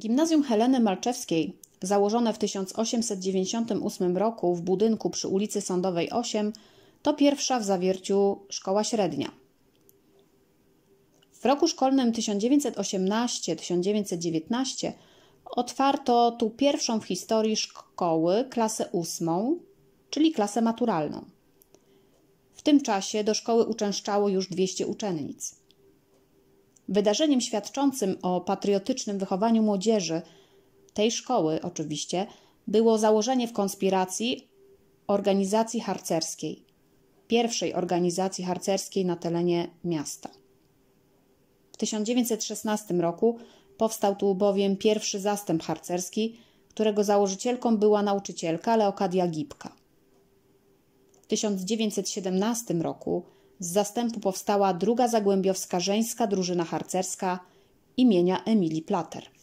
Gimnazjum Heleny Malczewskiej, założone w 1898 roku w budynku przy ulicy Sądowej 8, to pierwsza w zawierciu szkoła średnia. W roku szkolnym 1918-1919 otwarto tu pierwszą w historii szkoły klasę ósmą, czyli klasę maturalną. W tym czasie do szkoły uczęszczało już 200 uczennic. Wydarzeniem świadczącym o patriotycznym wychowaniu młodzieży tej szkoły, oczywiście, było założenie w konspiracji organizacji harcerskiej, pierwszej organizacji harcerskiej na terenie miasta. W 1916 roku powstał tu bowiem pierwszy zastęp harcerski, którego założycielką była nauczycielka Leokadia Gipka. W 1917 roku z zastępu powstała druga zagłębiowska żeńska drużyna harcerska imienia Emilii Plater.